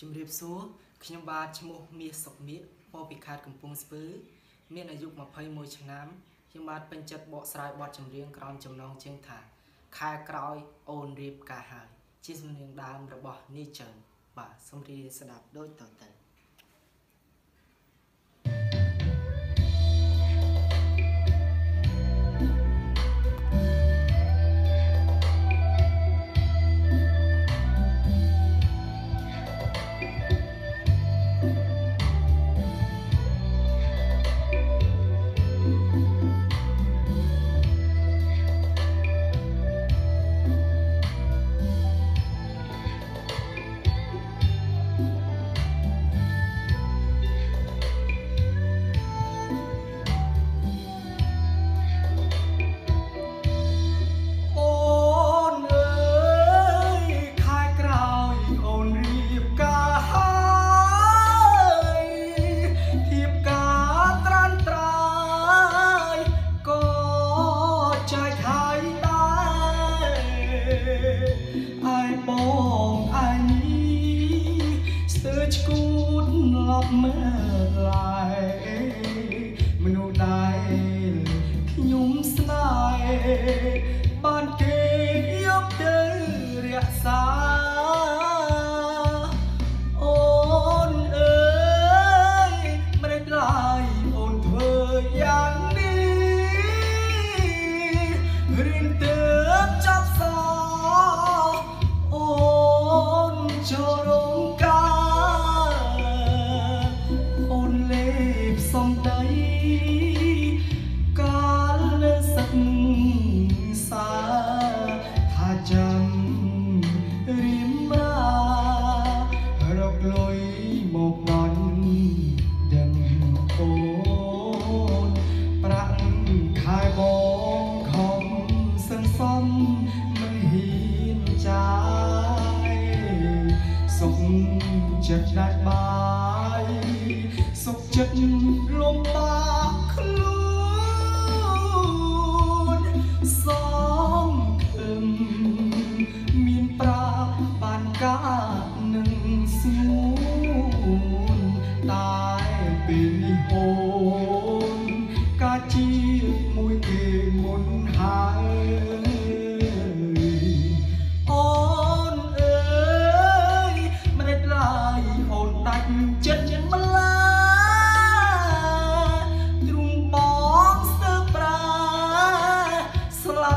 ជំរាបសួរខ្ញុំបាទឈ្មោះមាសសុកមៀតមកពីខេត្តកំពង់ស្ពឺ មានអាយុ21ឆ្នាំខ្ញុំបាទពេញចិត្តបកស្រាយបទចម្រៀងក្រោមចំណងជើងថា ខែក្រោយអូនរៀបការហើយជាសំនៀងដើមរបស់នីជើបាទសូមរីស្ដាប់ដូចតទៅ មើលឡាយមនុស្សដែលខ្ញុំស្នេហ៍ កាលលើសឹកសាថាចាំរៀមរារកលុយមកដល់ដឹងអូនប្រាក់ខែបងខំសន្សំមិនហ៊ានចាសុខចិត្តដាច់បាយសុខចិត្តលំបា